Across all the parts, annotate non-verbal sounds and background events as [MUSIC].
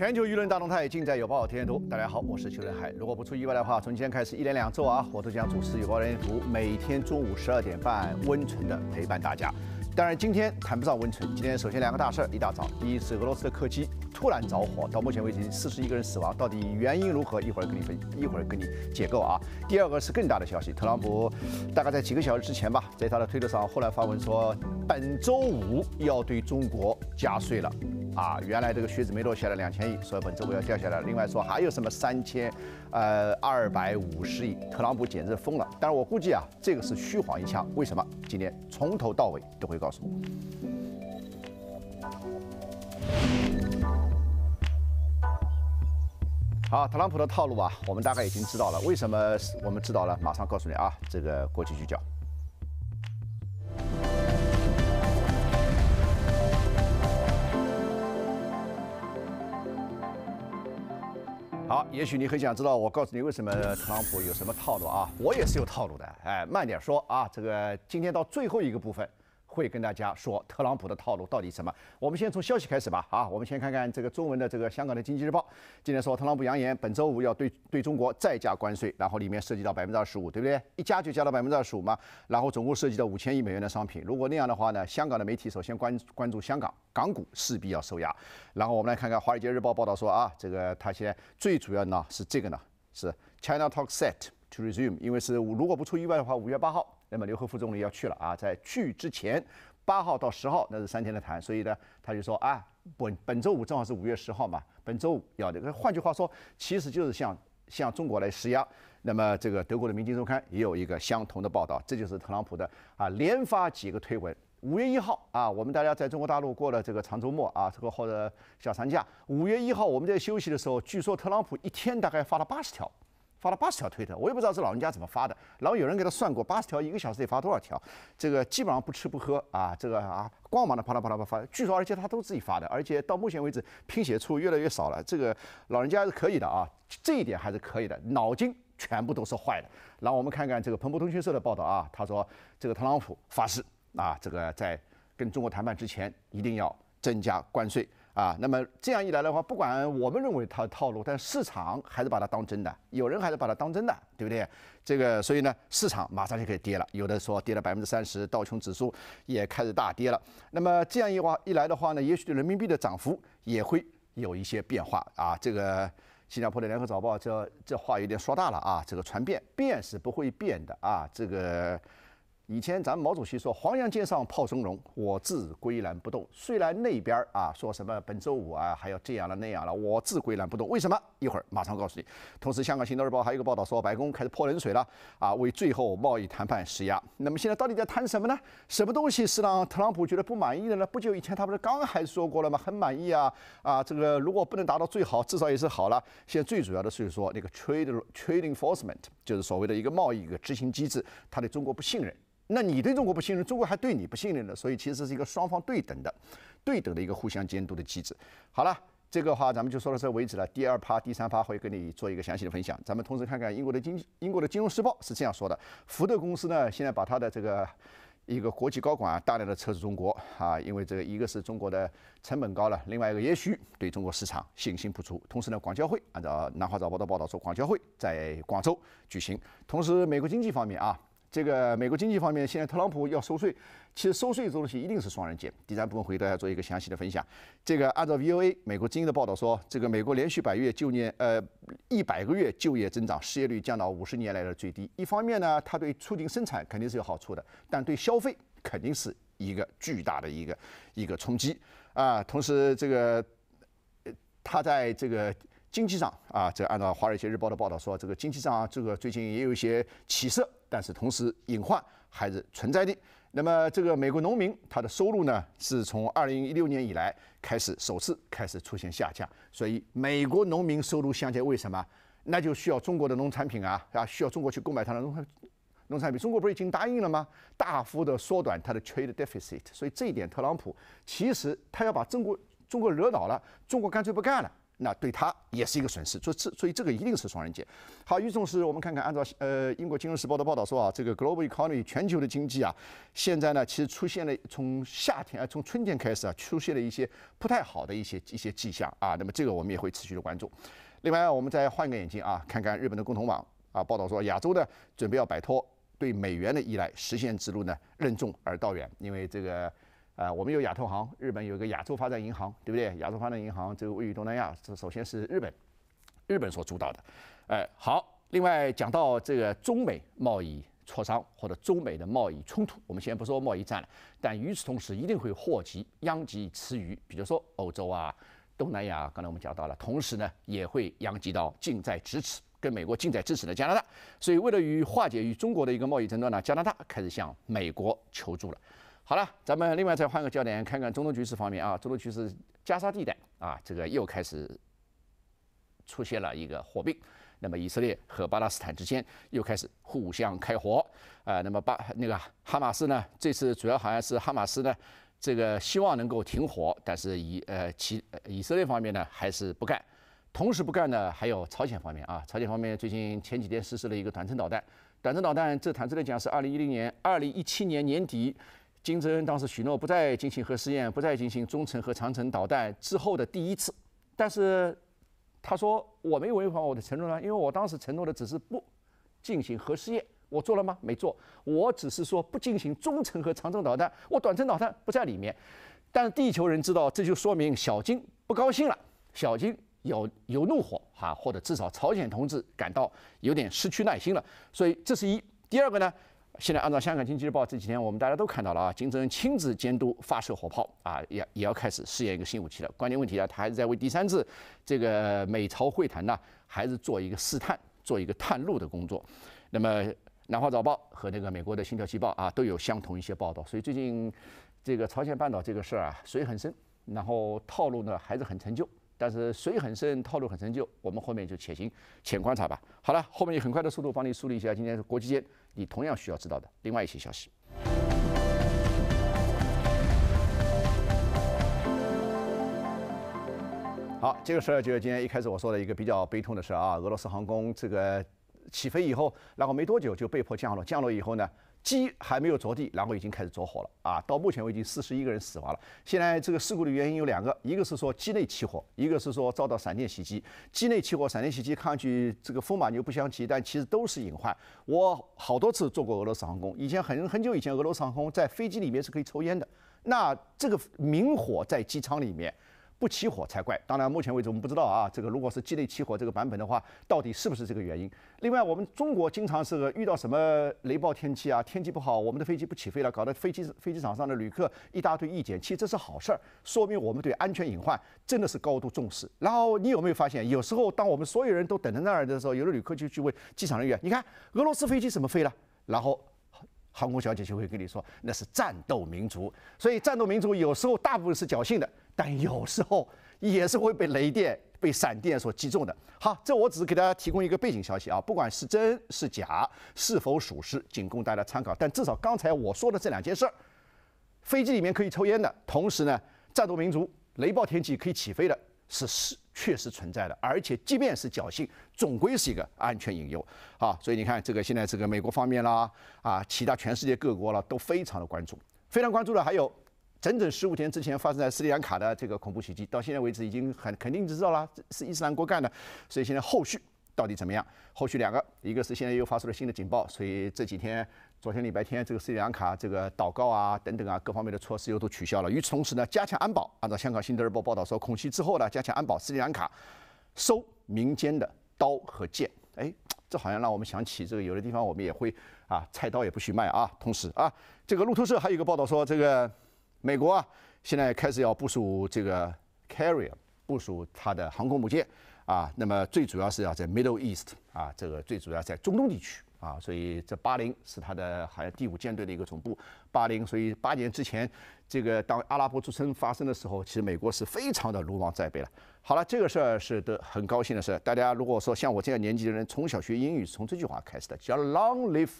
全球舆论大动态尽在有报天图。大家好，我是邱仁海。如果不出意外的话，从今天开始一连两周啊，我都将主持有报天图，每天中午十二点半温存的陪伴大家。当然，今天谈不上温存。今天首先两个大事儿，一大早，第一是俄罗斯的客机突然着火，到目前为止四十一个人死亡，到底原因如何？一会儿跟你分，一会儿跟你解构啊。第二个是更大的消息，特朗普大概在几个小时之前吧，在他的推特上后来发文说，本周五要对中国加税了。啊，原来这个靴子没落下来两千亿，所以本周五要掉下来。另外说还有什么三千，呃，二百五十亿，特朗普简直疯了。但是我估计啊，这个是虚晃一枪。为什么？今天从头到尾都会告诉你。好，特朗普的套路啊，我们大概已经知道了。为什么我们知道了？马上告诉你啊，这个国际聚焦。也许你很想知道，我告诉你为什么特朗普有什么套路啊？我也是有套路的，哎，慢点说啊，这个今天到最后一个部分。会跟大家说特朗普的套路到底什么？我们先从消息开始吧。啊，我们先看看这个中文的这个香港的经济日报。今天说特朗普扬言本周五要对对中国再加关税，然后里面涉及到百分之二十五，对不对？一加就加到百分之二十五嘛。然后总共涉及到五千亿美元的商品。如果那样的话呢，香港的媒体首先关关注香港港股势必要受压。然后我们来看看华尔街日报报道说啊，这个他现在最主要呢是这个呢是 China talk set to resume，因为是如果不出意外的话，五月八号。那么刘鹤副总理要去了啊，在去之前，八号到十号那是三天的谈，所以呢，他就说啊，本本周五正好是五月十号嘛，本周五要的。换句话说，其实就是向向中国来施压。那么这个德国的《明镜周刊》也有一个相同的报道，这就是特朗普的啊，连发几个推文。五月一号啊，我们大家在中国大陆过了这个长周末啊，这个或者小长假。五月一号我们在休息的时候，据说特朗普一天大概发了八十条。发了八十条推特，我也不知道这老人家怎么发的。然后有人给他算过，八十条一个小时得发多少条？这个基本上不吃不喝啊，这个啊，光芒的啪啦啪啦啪发。据说而且他都自己发的，而且到目前为止拼写处越来越少了。这个老人家还是可以的啊，这一点还是可以的，脑筋全部都是坏的。然后我们看看这个彭博通讯社的报道啊，他说这个特朗普发誓啊，这个在跟中国谈判之前一定要增加关税。啊，那么这样一来的话，不管我们认为它套路，但市场还是把它当真的，有人还是把它当真的，对不对？这个，所以呢，市场马上就可以跌了，有的说跌了百分之三十，道琼指数也开始大跌了。那么这样一话一来的话呢，也许对人民币的涨幅也会有一些变化啊。这个新加坡的联合早报这这话有点说大了啊，这个传变变是不会变的啊，这个。以前咱们毛主席说“黄杨剑上炮声隆，我自岿然不动”。虽然那边啊说什么本周五啊还要这样了那样了，我自岿然不动。为什么？一会儿马上告诉你。同时，香港《新洲日报》还有一个报道说，白宫开始泼冷水了啊，为最后贸易谈判施压。那么现在到底在谈什么呢？什么东西是让特朗普觉得不满意的呢？不久以前他不是刚还说过了吗？很满意啊啊，这个如果不能达到最好，至少也是好了。现在最主要的是说那个 trade trade enforcement，就是所谓的一个贸易一个执行机制，他对中国不信任。那你对中国不信任，中国还对你不信任呢，所以其实是一个双方对等的、对等的一个互相监督的机制。好了，这个话咱们就说到这为止了。第二趴、第三趴会跟你做一个详细的分享。咱们同时看看英国的经济英国的金融时报是这样说的：福特公司呢，现在把它的这个一个国际高管啊大量的撤出中国啊，因为这个一个是中国的成本高了，另外一个也许对中国市场信心不足。同时呢，广交会按照南华早报的报道说，广交会在广州举行。同时，美国经济方面啊。这个美国经济方面，现在特朗普要收税，其实收税这东西一定是双刃剑。第三部分会给大家做一个详细的分享。这个按照 VOA 美国经济的报道说，这个美国连续百月就业呃一百个月就业增长，失业率降到五十年来的最低。一方面呢，它对促进生产肯定是有好处的，但对消费肯定是一个巨大的一个一个冲击啊。同时，这个它在这个。经济上啊，这按照《华尔街日报》的报道说，这个经济上啊这个最近也有一些起色，但是同时隐患还是存在的。那么，这个美国农民他的收入呢，是从二零一六年以来开始首次开始出现下降。所以，美国农民收入下降，为什么？那就需要中国的农产品啊，啊，需要中国去购买它的农产农产品。中国不是已经答应了吗？大幅的缩短它的 trade deficit。所以这一点，特朗普其实他要把中国中国惹恼了，中国干脆不干了。那对他也是一个损失。所以这所以这个一定是双刃剑。好，与此同时，我们看看，按照呃英国金融时报的报道说啊，这个 global economy 全球的经济啊，现在呢其实出现了从夏天啊从春天开始啊出现了一些不太好的一些一些迹象啊。那么这个我们也会持续的关注。另外，我们再换个眼睛啊，看看日本的共同网啊报道说，亚洲呢准备要摆脱对美元的依赖，实现之路呢任重而道远，因为这个。啊，我们有亚投行，日本有一个亚洲发展银行，对不对？亚洲发展银行这个位于东南亚，这首先是日本，日本所主导的。哎，好，另外讲到这个中美贸易磋商或者中美的贸易冲突，我们先不说贸易战了，但与此同时一定会祸及殃及池鱼，比如说欧洲啊、东南亚，刚才我们讲到了，同时呢也会殃及到近在咫尺、跟美国近在咫尺的加拿大。所以为了与化解与中国的一个贸易争端呢，加拿大开始向美国求助了。好了，咱们另外再换个焦点，看看中东局势方面啊。中东局势，加沙地带啊，这个又开始出现了一个火并。那么以色列和巴勒斯坦之间又开始互相开火啊。那么巴那个哈马斯呢，这次主要好像是哈马斯呢，这个希望能够停火，但是以呃其以色列方面呢还是不干。同时不干呢，还有朝鲜方面啊。朝鲜方面最近前几天实施了一个短程导弹，短程导弹这坦率来讲是二零一零年、二零一七年年底。金正恩当时许诺不再进行核试验，不再进行中程和长程导弹之后的第一次，但是他说我没违反我的承诺呢，因为我当时承诺的只是不进行核试验，我做了吗？没做，我只是说不进行中程和长程导弹，我短程导弹不在里面。但是地球人知道，这就说明小金不高兴了，小金有 [LAUGHS] 有怒火哈，或者至少朝鲜同志感到有点失去耐心了，所以这是一。第二个呢？现在按照《香港经济日报》这几天，我们大家都看到了啊，金正恩亲自监督发射火炮啊，也也要开始试验一个新武器了。关键问题啊，他还是在为第三次这个美朝会谈呢，还是做一个试探、做一个探路的工作。那么《南华早报》和那个美国的《星条旗报》啊，都有相同一些报道。所以最近这个朝鲜半岛这个事儿啊，水很深，然后套路呢还是很陈旧。但是水很深，套路很陈旧，我们后面就且行且观察吧。好了，后面以很快的速度帮你梳理一下今天国际间。你同样需要知道的另外一些消息。好，这个事儿就是今天一开始我说的一个比较悲痛的事啊。俄罗斯航空这个起飞以后，然后没多久就被迫降落，降落以后呢？机还没有着地，然后已经开始着火了啊！到目前为止，四十一个人死亡了。现在这个事故的原因有两个，一个是说机内起火，一个是说遭到闪电袭击。机内起火、闪电袭击，看上去这个风马牛不相及，但其实都是隐患。我好多次坐过俄罗斯航空，以前很很久以前，俄罗斯航空在飞机里面是可以抽烟的。那这个明火在机舱里面。不起火才怪！当然，目前为止我们不知道啊，这个如果是机内起火这个版本的话，到底是不是这个原因？另外，我们中国经常是遇到什么雷暴天气啊，天气不好，我们的飞机不起飞了，搞得飞机飞机场上的旅客一大堆意见。其实这是好事儿，说明我们对安全隐患真的是高度重视。然后你有没有发现，有时候当我们所有人都等在那儿的时候，有的旅客就去问机场人员：“你看俄罗斯飞机怎么飞了？”然后。航空小姐就会跟你说，那是战斗民族。所以战斗民族有时候大部分是侥幸的，但有时候也是会被雷电、被闪电所击中的。好，这我只是给大家提供一个背景消息啊，不管是真是假，是否属实，仅供大家参考。但至少刚才我说的这两件事儿，飞机里面可以抽烟的，同时呢，战斗民族雷暴天气可以起飞的。是是确实存在的，而且即便是侥幸，总归是一个安全隐忧啊！所以你看，这个现在这个美国方面啦，啊，其他全世界各国了都非常的关注，非常关注的还有整整十五天之前发生在斯里兰卡的这个恐怖袭击，到现在为止已经很肯定知道了是伊斯兰国干的，所以现在后续到底怎么样？后续两个，一个是现在又发出了新的警报，所以这几天。昨天礼拜天，这个斯里兰卡这个祷告啊等等啊各方面的措施又都取消了。与此同时呢，加强安保。按照香港《新德日报》报道说，恐袭之后呢，加强安保，斯里兰卡收民间的刀和剑。哎，这好像让我们想起这个有的地方我们也会啊，菜刀也不许卖啊。同时啊，这个路透社还有一个报道说，这个美国啊现在开始要部署这个 carrier，部署它的航空母舰啊。那么最主要是要在 Middle East 啊，这个最主要在中东地区。啊，所以这八零是他的好像第五舰队的一个总部。八零，所以八年之前，这个当阿拉伯之春发生的时候，其实美国是非常的如芒在背了。好了，这个事儿是的很高兴的事。大家如果说像我这样年纪的人，从小学英语从这句话开始的，叫 Long live，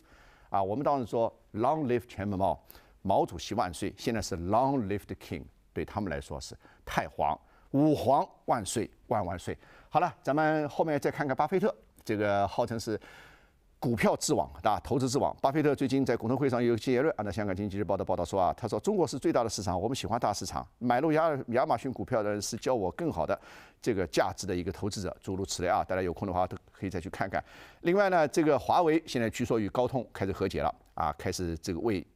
啊，我们当时说 Long live 全文毛，毛主席万岁。现在是 Long live the King，对他们来说是太皇吾皇万岁万万岁！好了，咱们后面再看看巴菲特，这个号称是。股票之王，对吧？投资之王，巴菲特最近在股东会上有个结论。按照香港经济日报的报道说啊，他说中国是最大的市场，我们喜欢大市场。买入亚亚马逊股票的人是教我更好的这个价值的一个投资者，诸如此类啊。大家有空的话都可以再去看看。另外呢，这个华为现在据说与高通开始和解了啊，开始这个为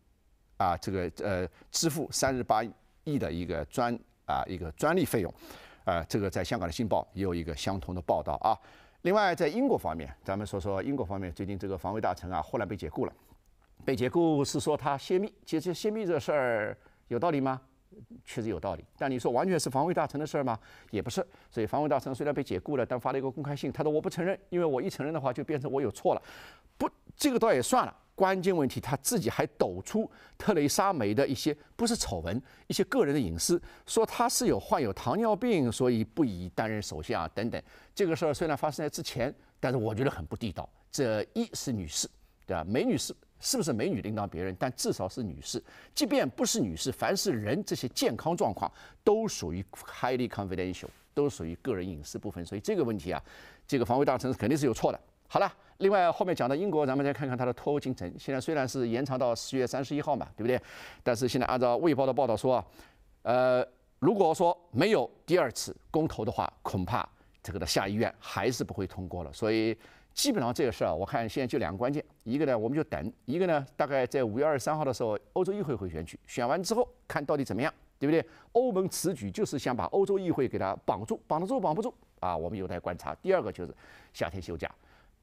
啊这个呃支付三十八亿的一个专啊一个专利费用，啊，这个在香港的信报也有一个相同的报道啊。另外，在英国方面，咱们说说英国方面，最近这个防卫大臣啊，忽然被解雇了。被解雇是说他泄密，其实泄密这事儿有道理吗？确实有道理。但你说完全是防卫大臣的事儿吗？也不是。所以防卫大臣虽然被解雇了，但发了一个公开信，他说我不承认，因为我一承认的话，就变成我有错了。不，这个倒也算了。关键问题，他自己还抖出特蕾莎梅的一些不是丑闻，一些个人的隐私，说他是有患有糖尿病，所以不宜担任首相啊等等。这个事儿虽然发生在之前，但是我觉得很不地道。这一是女士，对吧？美女是是不是美女领导别人？但至少是女士。即便不是女士，凡是人这些健康状况都属于 highly confidential，都属于个人隐私部分。所以这个问题啊，这个防卫大臣肯定是有错的。好了。另外，后面讲到英国，咱们再看看它的脱欧进程。现在虽然是延长到十月三十一号嘛，对不对？但是现在按照《卫报》的报道说啊，呃，如果说没有第二次公投的话，恐怕这个的下议院还是不会通过了。所以基本上这个事儿，我看现在就两个关键：一个呢，我们就等；一个呢，大概在五月二十三号的时候，欧洲议会会选举，选完之后看到底怎么样，对不对？欧盟此举就是想把欧洲议会给它绑住，绑得住绑不住啊？我们有待观察。第二个就是夏天休假。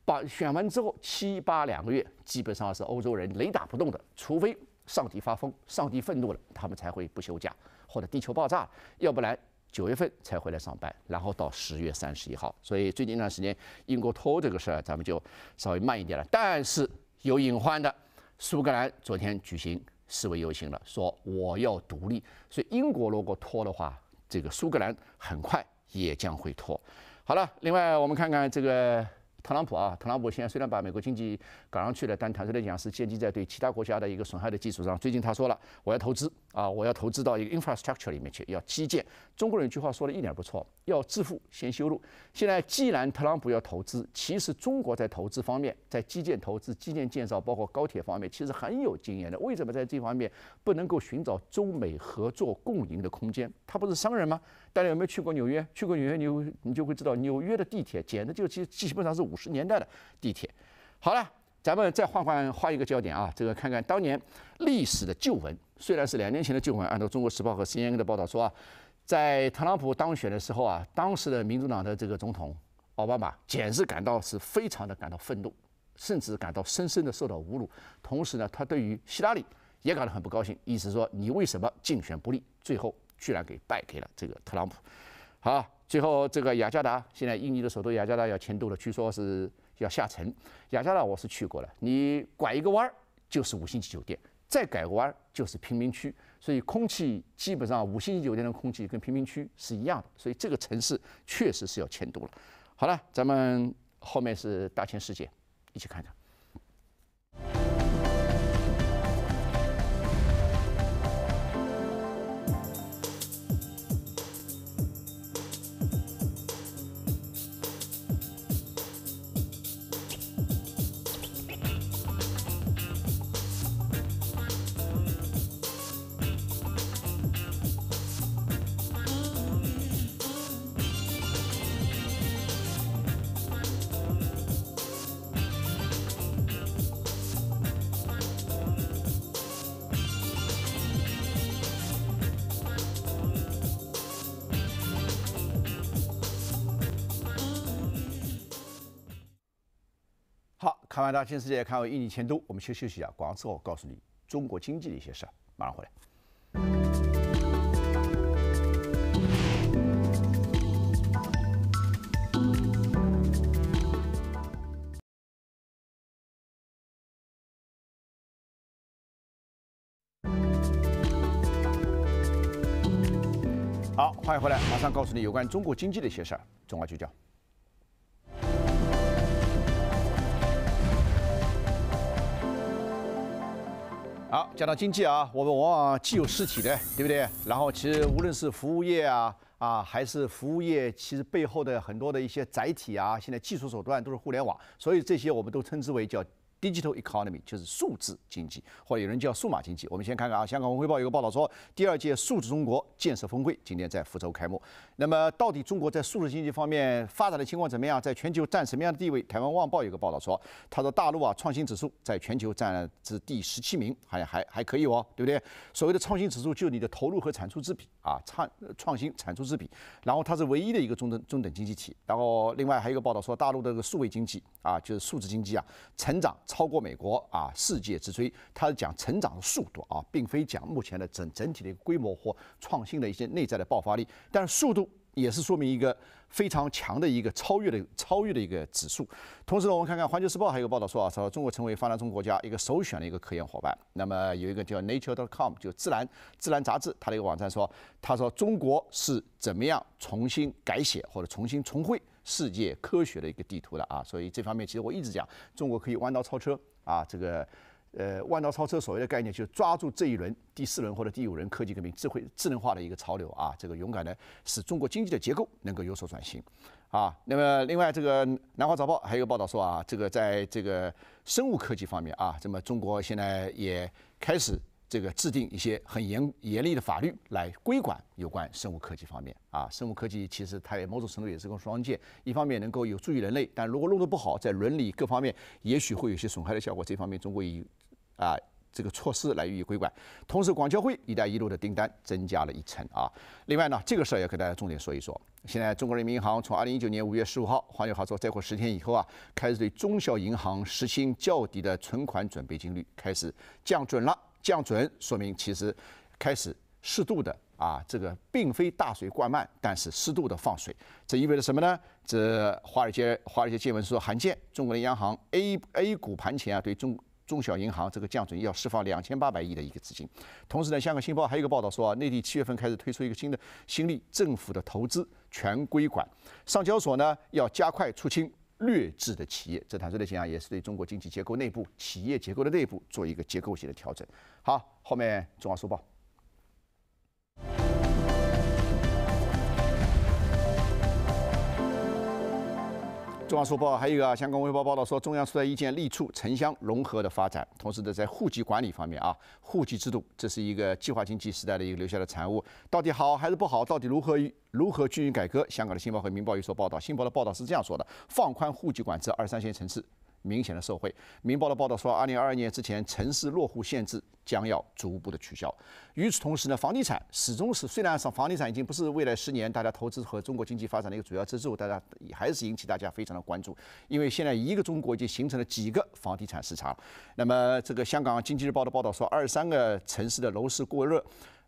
把选完之后七八两个月，基本上是欧洲人雷打不动的，除非上帝发疯，上帝愤怒了，他们才会不休假，或者地球爆炸，要不然九月份才回来上班，然后到十月三十一号。所以最近一段时间英国脱欧这个事儿，咱们就稍微慢一点了。但是有隐患的，苏格兰昨天举行示威游行了，说我要独立。所以英国如果脱的话，这个苏格兰很快也将会脱。好了，另外我们看看这个。特朗普啊，特朗普现在虽然把美国经济搞上去了，但坦率来讲是建立在对其他国家的一个损害的基础上。最近他说了，我要投资啊，我要投资到一个 infrastructure 里面去，要基建。中国人一句话说的一点不错，要致富先修路。现在既然特朗普要投资，其实中国在投资方面，在基建投资、基建建造，包括高铁方面，其实很有经验的。为什么在这方面不能够寻找中美合作共赢的空间？他不是商人吗？大家有没有去过纽约？去过纽约，你你就会知道，纽约的地铁简直就基基本上是五十年代的地铁。好了，咱们再换换换一个焦点啊，这个看看当年历史的旧闻，虽然是两年前的旧闻，按照《中国时报》和 CNN 的报道说啊。在特朗普当选的时候啊，当时的民主党的这个总统奥巴马简直感到是非常的感到愤怒，甚至感到深深的受到侮辱。同时呢，他对于希拉里也感到很不高兴，意思说你为什么竞选不利，最后居然给败给了这个特朗普。好，最后这个雅加达，现在印尼的首都雅加达要迁都了，据说是要下沉。雅加达我是去过了，你拐一个弯儿就是五星级酒店。再拐个弯儿就是贫民区，所以空气基本上五星级酒店的空气跟贫民区是一样的，所以这个城市确实是要迁都了。好了，咱们后面是大千世界，一起看看。看完大千世界，看完印尼迁都，我们先休息一下。广告之后告诉你中国经济的一些事，马上回来。好，欢迎回来，马上告诉你有关中国经济的一些事儿，中华聚焦。好，讲到经济啊，我们往往既有实体的，对不对？然后其实无论是服务业啊啊，还是服务业，其实背后的很多的一些载体啊，现在技术手段都是互联网，所以这些我们都称之为叫。Digital economy 就是数字经济，或者有人叫数码经济。我们先看看啊，香港文汇报有个报道说，第二届数字中国建设峰会今天在福州开幕。那么，到底中国在数字经济方面发展的情况怎么样？在全球占什么样的地位？台湾旺报有个报道说，他说大陆啊创新指数在全球占至第十七名，好像还还可以哦，对不对？所谓的创新指数就是你的投入和产出之比啊，创创新产出之比。然后它是唯一的一个中等中等经济体。然后另外还有一个报道说，大陆的这个数位经济啊，就是数字经济啊，成长。超过美国啊，世界之最，它是讲成长的速度啊，并非讲目前的整整体的一个规模或创新的一些内在的爆发力。但是速度也是说明一个非常强的一个超越的超越的一个指数。同时呢，我们看看《环球时报》还有个报道说啊，说中国成为发展中国家一个首选的一个科研伙伴。那么有一个叫 Nature.com 就自然自然杂志，它的一个网站说，他说中国是怎么样重新改写或者重新重绘。世界科学的一个地图了啊，所以这方面其实我一直讲，中国可以弯道超车啊。这个呃，弯道超车所谓的概念，就是抓住这一轮第四轮或者第五轮科技革命、智慧智能化的一个潮流啊。这个勇敢的使中国经济的结构能够有所转型啊。那么另外，这个南华早报还有报道说啊，这个在这个生物科技方面啊，那么中国现在也开始。这个制定一些很严严厉的法律来规管有关生物科技方面啊，生物科技其实它也某种程度也是个双剑，一方面能够有助于人类，但如果弄得不好，在伦理各方面也许会有些损害的效果。这方面中国以啊这个措施来予以规管。同时，广交会“一带一路”的订单增加了一成啊。另外呢，这个事儿要给大家重点说一说。现在中国人民银行从二零一九年五月十五号，黄友豪说再过十天以后啊，开始对中小银行实行较低的存款准备金率，开始降准了。降准说明其实开始适度的啊，这个并非大水灌漫，但是适度的放水，这意味着什么呢？这华尔街华尔街见闻说罕见，中国的央行 A A 股盘前啊，对中中小银行这个降准要释放两千八百亿的一个资金。同时呢，香港新报还有一个报道说啊，内地七月份开始推出一个新的新力政府的投资全规管，上交所呢要加快出清。劣质的企业，这坦率的讲，也是对中国经济结构内部、企业结构的内部做一个结构性的调整。好，后面中华书报。中央书报还有一个香港卫报报道说，中央出台意见，力促城乡融合的发展。同时呢，在户籍管理方面啊，户籍制度这是一个计划经济时代的一个留下的产物，到底好还是不好？到底如何如何进行改革？香港的《新报》和《明报》有所报道，《新报》的报道是这样说的：放宽户籍管制，二三线城市。明显的受惠。《明报》的报道说，二零二二年之前，城市落户限制将要逐步的取消。与此同时呢，房地产始终是虽然上房地产已经不是未来十年大家投资和中国经济发展的一个主要支柱，大家也还是引起大家非常的关注。因为现在一个中国已经形成了几个房地产市场。那么这个香港经济日报的报道说，二十三个城市的楼市过热，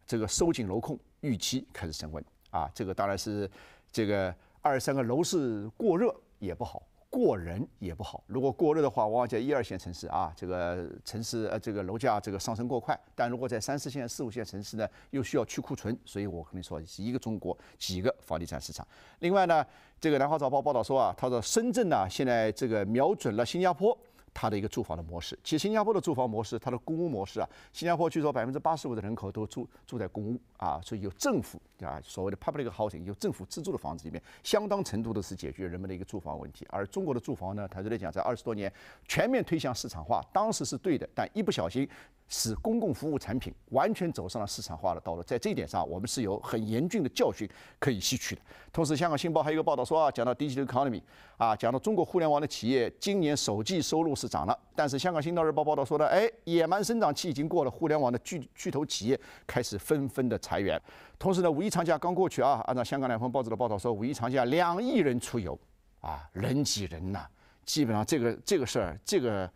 这个收紧楼控预期开始升温啊。这个当然是这个二十三个楼市过热也不好。过人也不好，如果过热的话，往往在一二线城市啊，这个城市呃，这个楼价这个上升过快。但如果在三四线、四五线城市呢，又需要去库存，所以我跟你说，一个中国几个房地产市场。另外呢，这个南华早报报道说啊，他说深圳呢，现在这个瞄准了新加坡。它的一个住房的模式，其实新加坡的住房模式，它的公屋模式啊，新加坡据说百分之八十五的人口都住住在公屋啊，所以有政府啊所谓的 public housing，有政府资助的房子里面，相当程度的是解决人们的一个住房问题。而中国的住房呢，坦率来讲，在二十多年全面推向市场化，当时是对的，但一不小心。使公共服务产品完全走上了市场化的道路，在这一点上，我们是有很严峻的教训可以吸取的。同时，香港《新报》还有一个报道说啊，讲到 digital economy，啊，讲到中国互联网的企业今年首季收入是涨了，但是香港《新道日报》报道说的，哎，野蛮生长期已经过了，互联网的巨巨头企业开始纷纷的裁员。同时呢，五一长假刚过去啊，按照香港两份报纸的报道说，五一长假两亿人出游，啊，人挤人呐。基本上这个这个事儿，这个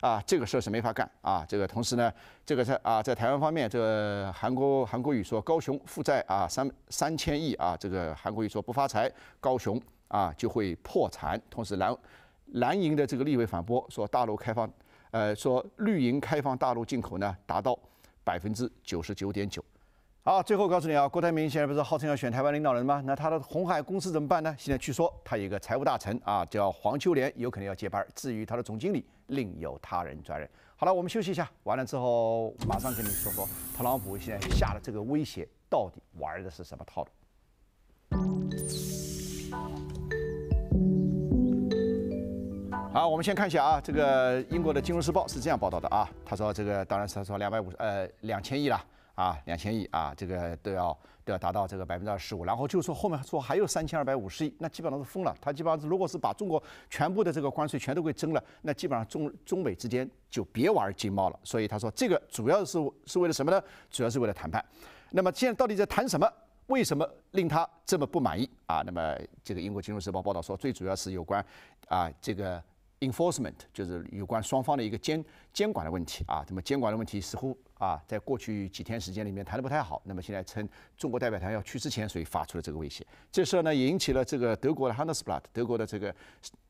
啊，这个事儿是没法干啊。这个同时呢，这个在啊，在台湾方面，这个韩国韩国瑜说高雄负债啊三三千亿啊，这个韩国瑜说不发财，高雄啊就会破产。同时蓝蓝营的这个立委反驳说大陆开放，呃，说绿营开放大陆进口呢达到百分之九十九点九。好，最后告诉你啊，郭台铭现在不是号称要选台湾领导人吗？那他的红海公司怎么办呢？现在据说他有一个财务大臣啊，叫黄秋莲，有可能要接班。至于他的总经理，另有他人专任。好了，我们休息一下，完了之后马上跟你说说特朗普现在下的这个威胁到底玩的是什么套路。好，我们先看一下啊，这个英国的《金融时报》是这样报道的啊，他说这个当然是他说两百五十呃两千亿了。啊，两千亿啊，这个都要都要达到这个百分之二十五，然后就是说后面说还有三千二百五十亿，那基本上是疯了。他基本上是如果是把中国全部的这个关税全都给征了，那基本上中中美之间就别玩经贸了。所以他说这个主要是是为了什么呢？主要是为了谈判。那么现在到底在谈什么？为什么令他这么不满意啊？那么这个英国金融时报报道说，最主要是有关啊这个。enforcement 就是有关双方的一个监监管的问题啊，那么监管的问题似乎啊，在过去几天时间里面谈的不太好。那么现在趁中国代表团要去之前，所以发出了这个威胁。这事儿呢，引起了这个德国的 Handelsblatt 德国的这个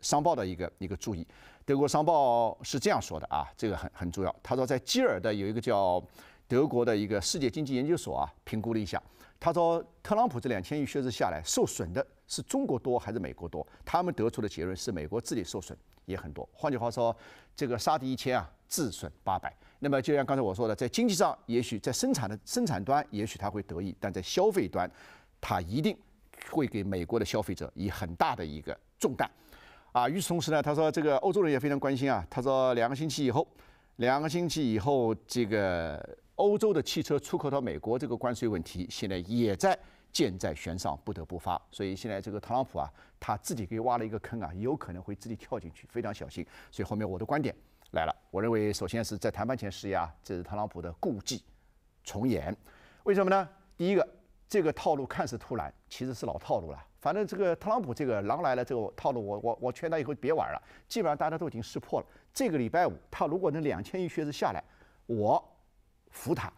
商报的一个一个注意。德国商报是这样说的啊，这个很很重要。他说，在基尔的有一个叫德国的一个世界经济研究所啊，评估了一下，他说特朗普这两千亿靴子下来，受损的是中国多还是美国多？他们得出的结论是美国自己受损。也很多，换句话说，这个杀敌一千啊，自损八百。那么就像刚才我说的，在经济上，也许在生产的生产端，也许他会得益，但在消费端，他一定会给美国的消费者以很大的一个重担。啊，与此同时呢，他说这个欧洲人也非常关心啊。他说两个星期以后，两个星期以后，这个欧洲的汽车出口到美国这个关税问题，现在也在。箭在弦上，不得不发。所以现在这个特朗普啊，他自己给挖了一个坑啊，有可能会自己跳进去，非常小心。所以后面我的观点来了，我认为首先是在谈判前施压，这是特朗普的故伎重演。为什么呢？第一个，这个套路看似突然，其实是老套路了。反正这个特朗普这个狼来了，这个套路我我我劝他以后别玩了。基本上大家都已经识破了。这个礼拜五，他如果能两千亿靴子下来，我服他。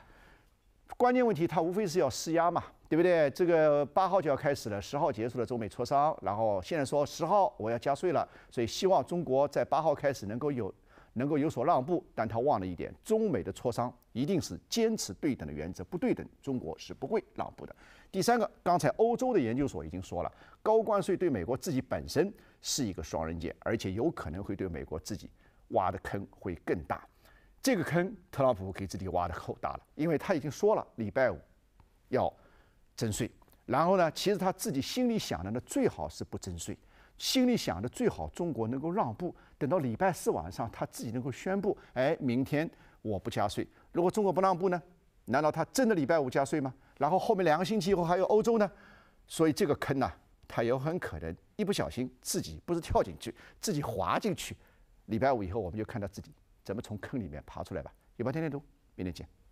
关键问题，他无非是要施压嘛。对不对？这个八号就要开始了，十号结束了中美磋商，然后现在说十号我要加税了，所以希望中国在八号开始能够有能够有所让步。但他忘了一点，中美的磋商一定是坚持对等的原则，不对等中国是不会让步的。第三个，刚才欧洲的研究所已经说了，高关税对美国自己本身是一个双刃剑，而且有可能会对美国自己挖的坑会更大。这个坑特朗普给自己挖的够大了，因为他已经说了礼拜五要。征税，然后呢？其实他自己心里想的呢，最好是不征税，心里想的最好中国能够让步，等到礼拜四晚上他自己能够宣布，哎，明天我不加税。如果中国不让步呢？难道他真的礼拜五加税吗？然后后面两个星期以后还有欧洲呢？所以这个坑呢，他有很可能一不小心自己不是跳进去，自己滑进去。礼拜五以后我们就看到自己怎么从坑里面爬出来吧。有报天天读，明天见。